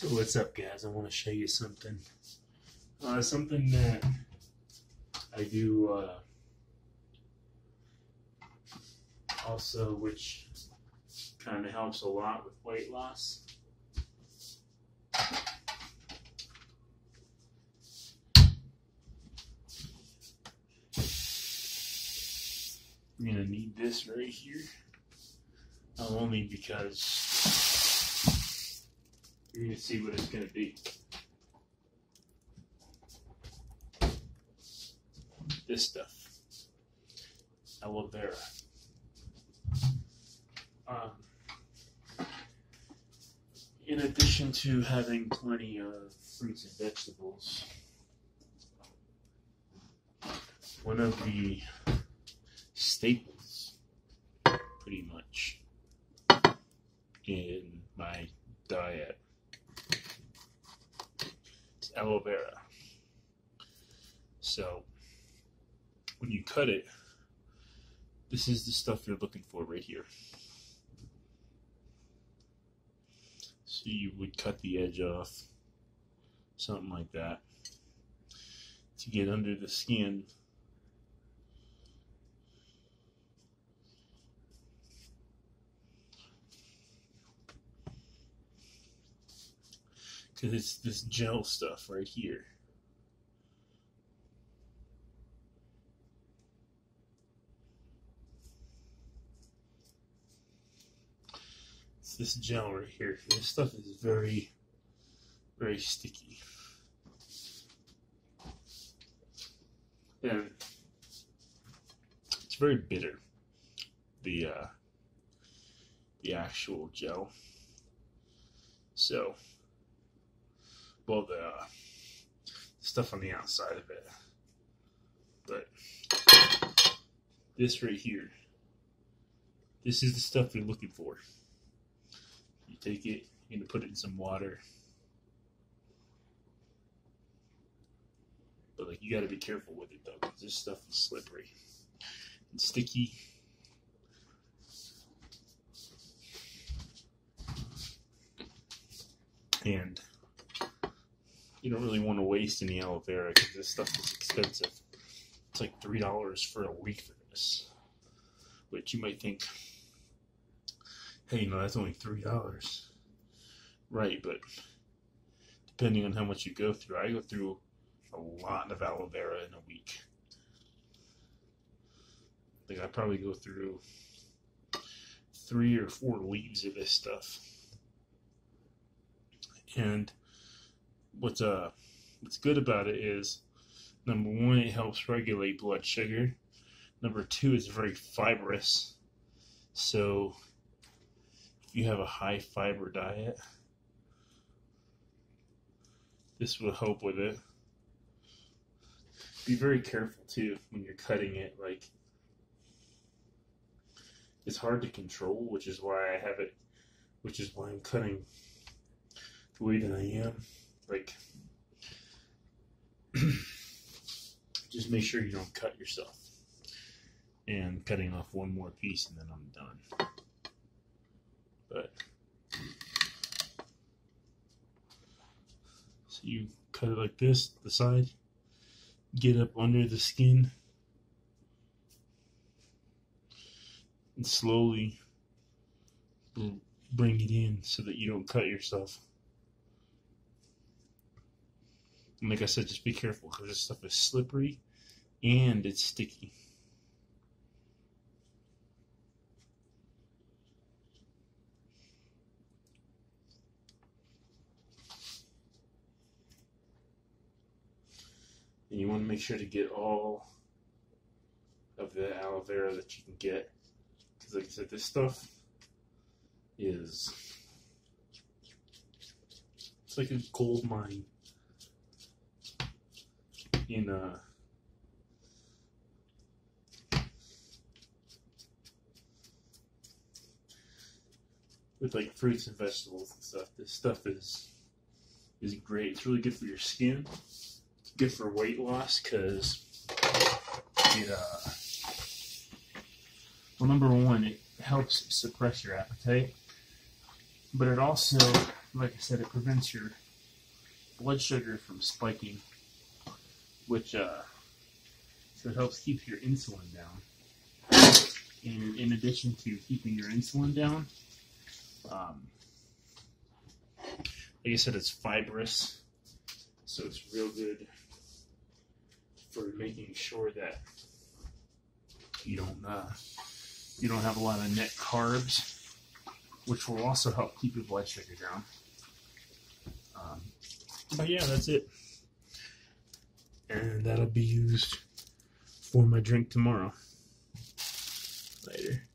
So what's up guys? I want to show you something. Uh, something that I do uh, also which kind of helps a lot with weight loss. You're gonna need this right here. Not only because you're gonna see what it's gonna be. This stuff. Aloe vera. Um, in addition to having plenty of fruits and vegetables, one of the staples, pretty much, in my diet aloe vera. So, when you cut it, this is the stuff you're looking for right here. So you would cut the edge off, something like that, to get under the skin. Because it's this gel stuff right here. It's this gel right here. This stuff is very, very sticky. And it's very bitter. The uh, the actual gel. So, well, the uh, stuff on the outside of it, but this right here, this is the stuff you're looking for. You take it, you're gonna put it in some water. But like you gotta be careful with it though, because this stuff is slippery and sticky. And you don't really want to waste any aloe vera because this stuff is expensive. It's like three dollars for a week for this. Which you might think, hey, you know, that's only three dollars. Right, but depending on how much you go through, I go through a lot of aloe vera in a week. Like I probably go through three or four leaves of this stuff. And what's uh what's good about it is number one, it helps regulate blood sugar. Number two, it's very fibrous. So if you have a high fiber diet, this will help with it. Be very careful too when you're cutting it. Like it's hard to control, which is why I have it. Which is why I'm cutting the way that I am. Like, just make sure you don't cut yourself. And cutting off one more piece and then I'm done. But so you cut it like this, the side, get up under the skin, and slowly bring it in so that you don't cut yourself. And like I said, just be careful because this stuff is slippery and it's sticky. And you want to make sure to get all of the aloe vera that you can get. Because like I said, this stuff is it's like a gold mine in uh with like fruits and vegetables and stuff. This stuff is is great. It's really good for your skin. It's good for weight loss because it uh well number one it helps suppress your appetite, but it also like I said, it prevents your blood sugar from spiking, which uh, so it helps keep your insulin down. And in addition to keeping your insulin down, um, like I said, it's fibrous, so it's real good for making sure that you don't uh, you don't have a lot of net carbs, which will also help keep your blood sugar down. Um, but yeah, that's it, and that'll be used for my drink tomorrow. Later.